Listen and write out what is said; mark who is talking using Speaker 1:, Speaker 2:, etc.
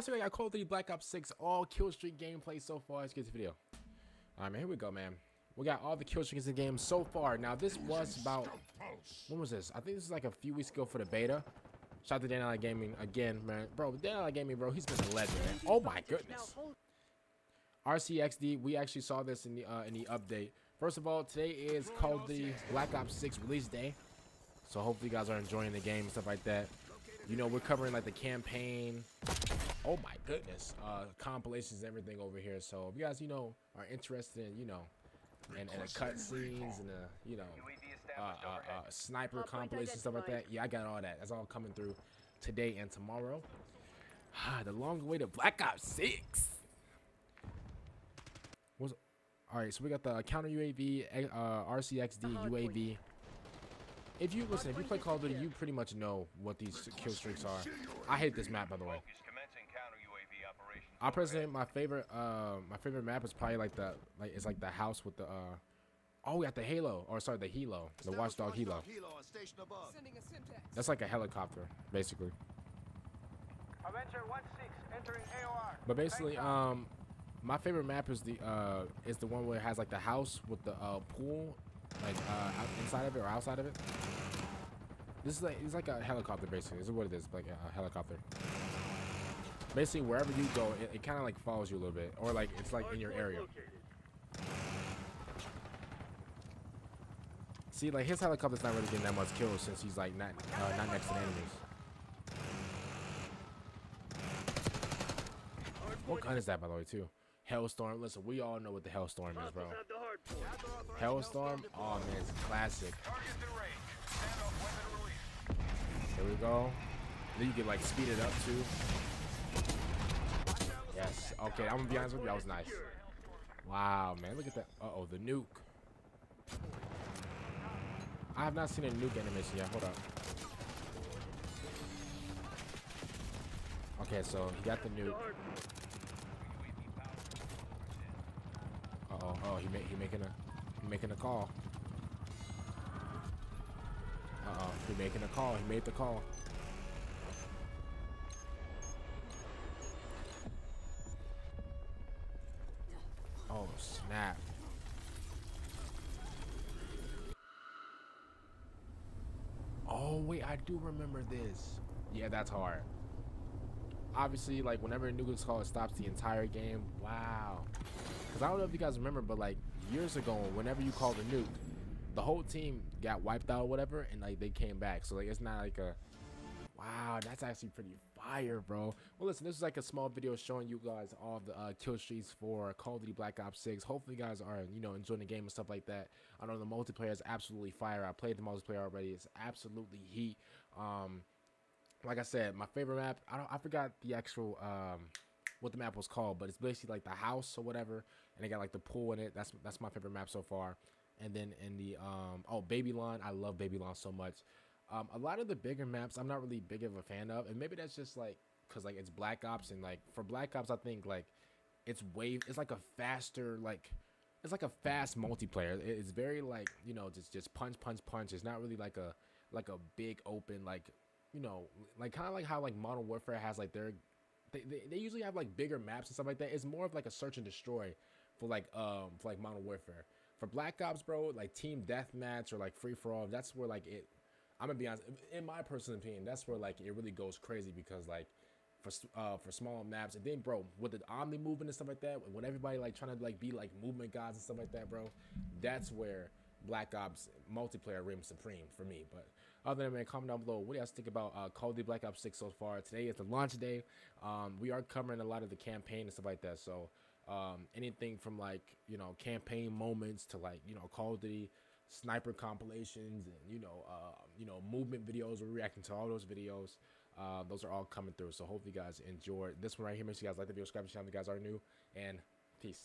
Speaker 1: So I got Call of Duty Black Ops 6 all kill streak gameplay so far. Let's get to the video. Alright, man, here we go, man. We got all the kill streaks in the game so far. Now, this was about... When was this? I think this is like a few weeks ago for the beta. Shout out to Dan Allen Gaming again, man. Bro, Dan Allen Gaming, bro, he's been a legend, man. Oh my goodness. RCXD, we actually saw this in the uh, in the update. First of all, today is called the Black Ops 6 release day. So hopefully you guys are enjoying the game and stuff like that. You know, we're covering like the campaign, oh my goodness, uh, compilations everything over here. So if you guys, you know, are interested in, you know, and, and the cutscenes and the, you know, uh, uh, uh, sniper compilations stuff like that. Yeah, I got all that. That's all coming through today and tomorrow. Ah, the long way to Black Ops 6. What's, all right, so we got the counter UAV, uh, RCXD UAV. If you listen, if you play Call of Duty, you pretty much know what these kill streaks are. I hate this map, by the way. I personally, my favorite, uh, my favorite map is probably like the, like it's like the house with the, uh, oh, we got the Halo, or sorry, the Helo, the Watchdog Helo. That's like a helicopter, basically. But basically, um, my favorite map is the, uh, is the one where it has like the house with the uh, pool, like uh, inside of it or outside of it. This is like it's like a helicopter basically. This is what it is, like a helicopter. Basically, wherever you go, it, it kind of like follows you a little bit, or like it's like in your area. See, like his helicopter's not really getting that much kills since he's like not uh, not next to enemies. What gun is that, by the way, too? Hellstorm. Listen, we all know what the Hellstorm is, bro. Hellstorm? Oh, man, it's classic. There we go. Then you can, like, speed it up, too. Yes. Okay, I'm gonna be honest with you. That was nice. Wow, man. Look at that. Uh-oh, the nuke. I have not seen a nuke animation yet. Hold up. Okay, so he got the nuke. Uh oh, oh, he he making a making a call. Uh oh, he making a call. He made the call. Oh snap! Oh wait, I do remember this. Yeah, that's hard. Obviously, like whenever a nuke call, it stops the entire game. Wow. Because I don't know if you guys remember, but like years ago, whenever you called a nuke, the whole team got wiped out or whatever, and like they came back. So like it's not like a wow, that's actually pretty fire, bro. Well, listen, this is like a small video showing you guys all the uh, kill streaks for Call of Duty Black Ops 6. Hopefully, you guys are you know enjoying the game and stuff like that. I know the multiplayer is absolutely fire. I played the multiplayer already. It's absolutely heat. Um, like I said, my favorite map. I don't. I forgot the actual um what the map was called, but it's basically like the house or whatever, and they got like the pool in it. That's that's my favorite map so far. And then in the um oh Babylon, I love Babylon so much. Um, a lot of the bigger maps, I'm not really big of a fan of, and maybe that's just like because like it's Black Ops and like for Black Ops, I think like it's wave. It's like a faster like it's like a fast multiplayer. It's very like you know just just punch punch punch. It's not really like a like a big open like you know like kind of like how like Modern Warfare has like their they, they, they usually have like bigger maps and stuff like that. It's more of like a search and destroy for like um for like Modern Warfare. For Black Ops, bro, like team deathmatch or like free for all, that's where like it. I'm gonna be honest. In my personal opinion, that's where like it really goes crazy because like for uh for small maps and then bro with the omni movement and stuff like that when everybody like trying to like be like movement guys and stuff like that bro that's where black ops multiplayer reigns supreme for me but other than that, man, comment down below what do you guys think about uh, Call of Duty Black Ops 6 so far. Today is the launch day. Um, we are covering a lot of the campaign and stuff like that. So um, anything from like you know campaign moments to like you know Call of Duty sniper compilations and you know uh, you know movement videos. We're reacting to all those videos. Uh, those are all coming through. So hopefully you guys enjoy this one right here. Make sure you guys like the video, subscribe to the channel if you guys are new, and peace.